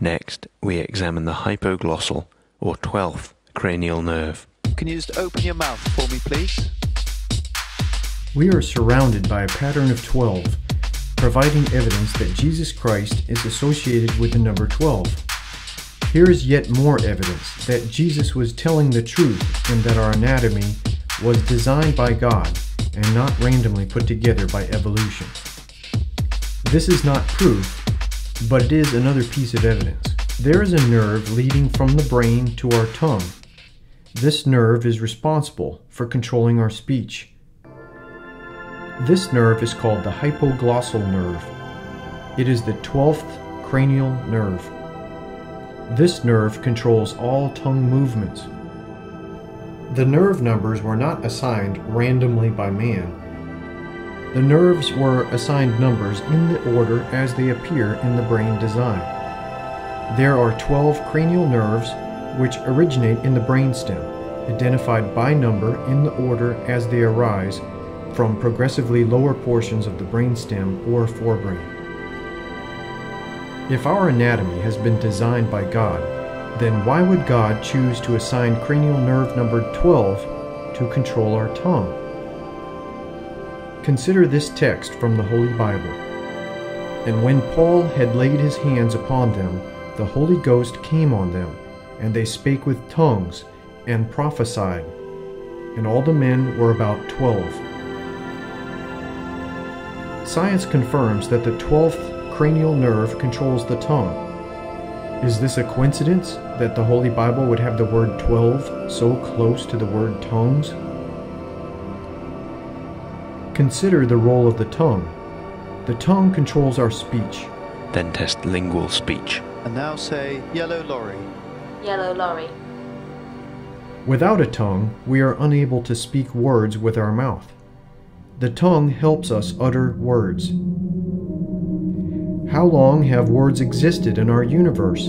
Next, we examine the hypoglossal, or 12th, cranial nerve. Can you just open your mouth for me, please? We are surrounded by a pattern of 12, providing evidence that Jesus Christ is associated with the number 12. Here is yet more evidence that Jesus was telling the truth and that our anatomy was designed by God and not randomly put together by evolution. This is not proof, but it is another piece of evidence. There is a nerve leading from the brain to our tongue. This nerve is responsible for controlling our speech. This nerve is called the hypoglossal nerve. It is the 12th cranial nerve. This nerve controls all tongue movements. The nerve numbers were not assigned randomly by man. The nerves were assigned numbers in the order as they appear in the brain design. There are 12 cranial nerves which originate in the brainstem, identified by number in the order as they arise from progressively lower portions of the brainstem or forebrain. If our anatomy has been designed by God, then why would God choose to assign cranial nerve number 12 to control our tongue? Consider this text from the Holy Bible. And when Paul had laid his hands upon them, the Holy Ghost came on them, and they spake with tongues, and prophesied. And all the men were about twelve. Science confirms that the twelfth cranial nerve controls the tongue. Is this a coincidence that the Holy Bible would have the word 12 so close to the word tongues? Consider the role of the tongue. The tongue controls our speech. Then test lingual speech. And now say, Yellow Lorry. Yellow lorry. Without a tongue, we are unable to speak words with our mouth. The tongue helps us utter words. How long have words existed in our universe?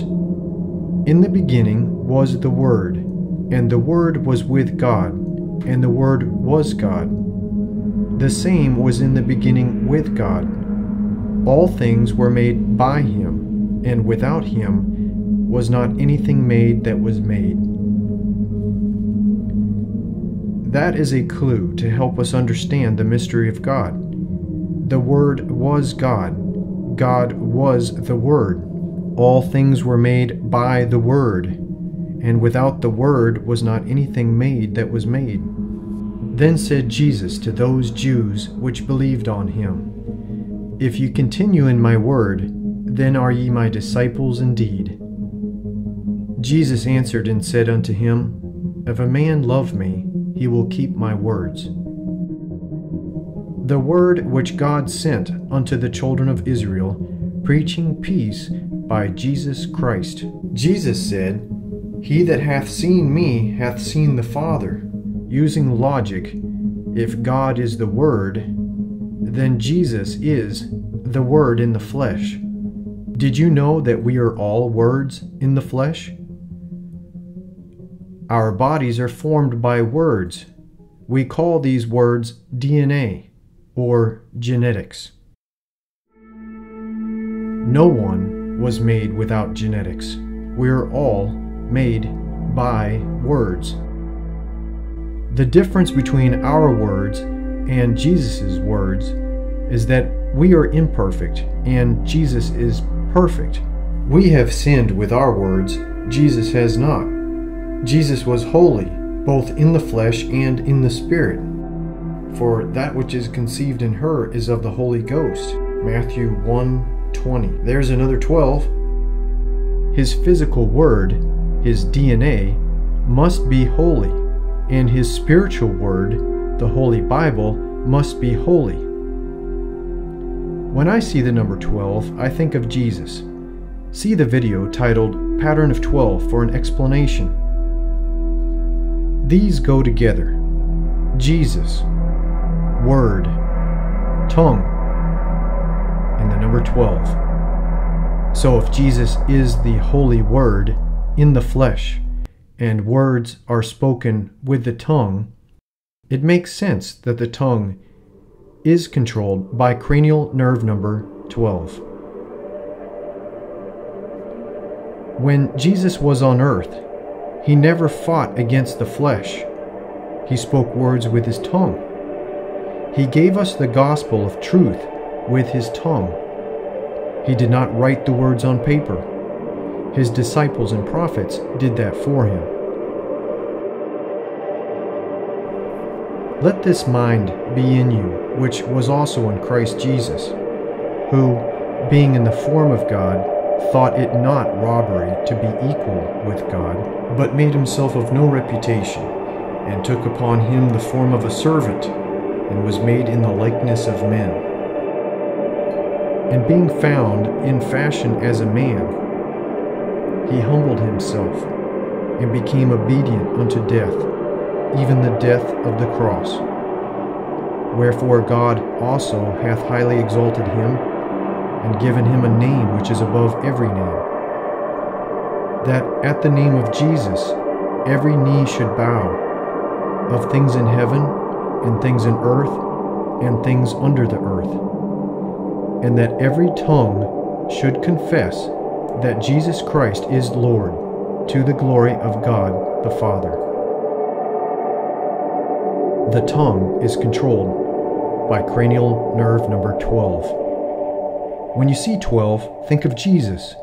In the beginning was the Word, and the Word was with God, and the Word was God. The same was in the beginning with God. All things were made by him, and without him was not anything made that was made. That is a clue to help us understand the mystery of God. The Word was God. God was the Word. All things were made by the Word, and without the Word was not anything made that was made. Then said Jesus to those Jews which believed on him, If you continue in my word, then are ye my disciples indeed. Jesus answered and said unto him, If a man love me, he will keep my words. The word which God sent unto the children of Israel, preaching peace by Jesus Christ. Jesus said, He that hath seen me hath seen the Father. Using logic, if God is the Word, then Jesus is the Word in the flesh. Did you know that we are all words in the flesh? Our bodies are formed by words. We call these words DNA or genetics. No one was made without genetics. We are all made by words. The difference between our words and Jesus' words is that we are imperfect and Jesus is perfect. We have sinned with our words, Jesus has not. Jesus was holy, both in the flesh and in the spirit. For that which is conceived in her is of the Holy Ghost. Matthew 1 20. There's another 12. His physical word, his DNA, must be holy and his spiritual word, the Holy Bible, must be holy. When I see the number 12, I think of Jesus. See the video titled Pattern of 12 for an explanation. These go together Jesus, Word, Tongue, and the number 12. So if Jesus is the Holy Word in the flesh, and words are spoken with the tongue, it makes sense that the tongue is controlled by cranial nerve number 12. When Jesus was on earth, he never fought against the flesh. He spoke words with his tongue. He gave us the gospel of truth with his tongue. He did not write the words on paper. His disciples and prophets did that for him. Let this mind be in you, which was also in Christ Jesus, who, being in the form of God, thought it not robbery to be equal with God, but made himself of no reputation, and took upon him the form of a servant, and was made in the likeness of men. And being found in fashion as a man, he humbled himself, and became obedient unto death, even the death of the cross. Wherefore God also hath highly exalted him, and given him a name which is above every name, that at the name of Jesus every knee should bow, of things in heaven, and things in earth, and things under the earth, and that every tongue should confess that Jesus Christ is Lord, to the glory of God the Father. The tongue is controlled by cranial nerve number 12. When you see 12, think of Jesus